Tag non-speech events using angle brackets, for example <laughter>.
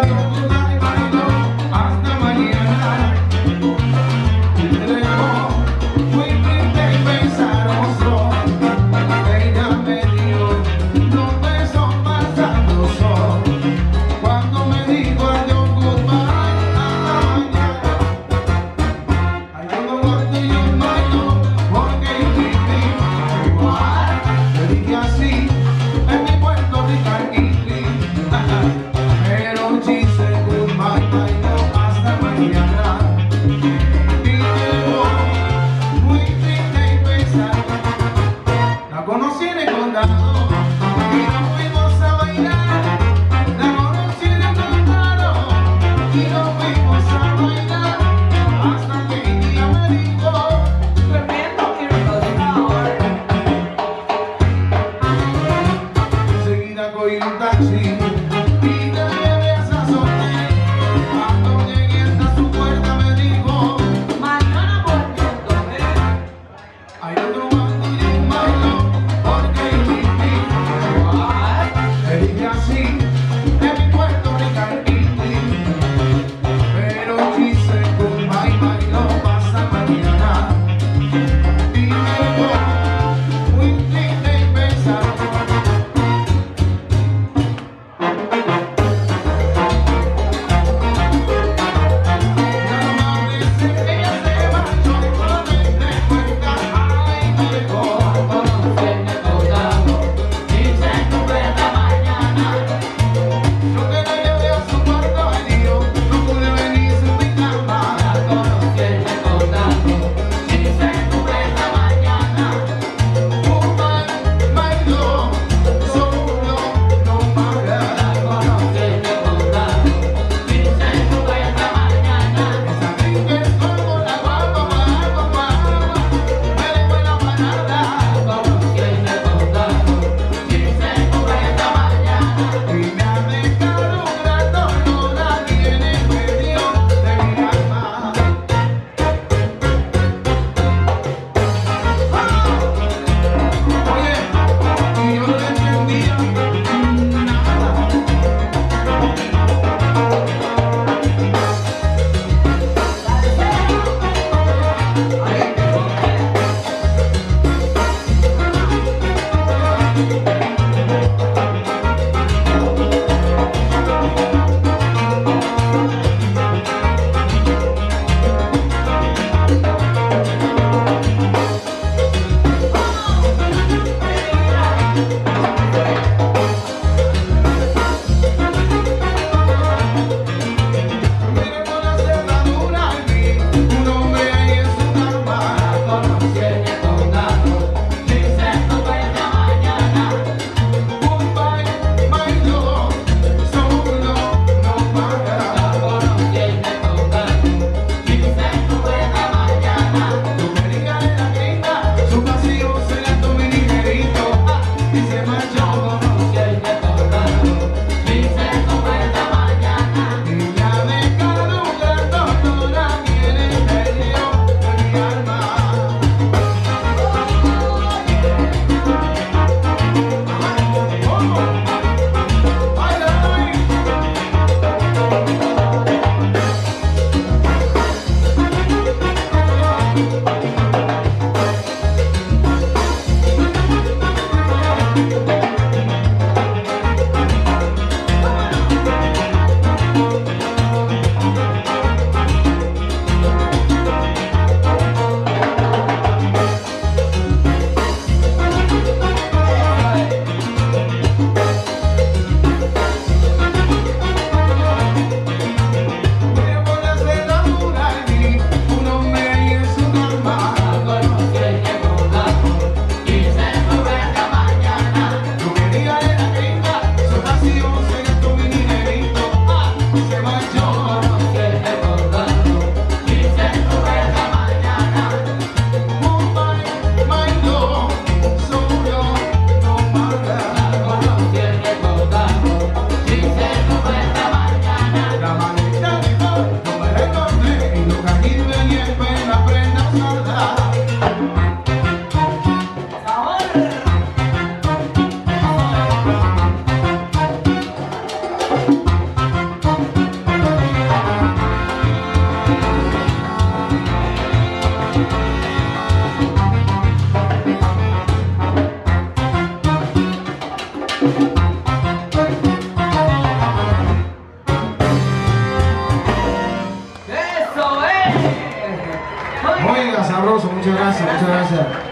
body, move your body, body. Prenda <laughs> 就开始，就开始。